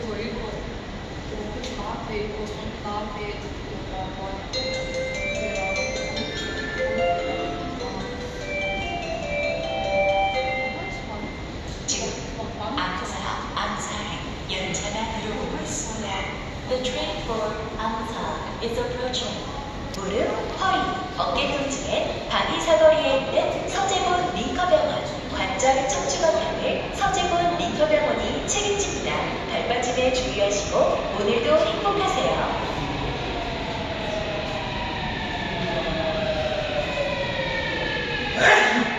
그래서 일부러 뭐 그래서 나한테 전 나한테 어깨 통증에 방이 사거리에 있는 서재곤 링커병원 관절 척추관 병을 서재곤 링커병원이 책임집니다. 발빠짐에 주의하시고 오늘도 행복하세요. 에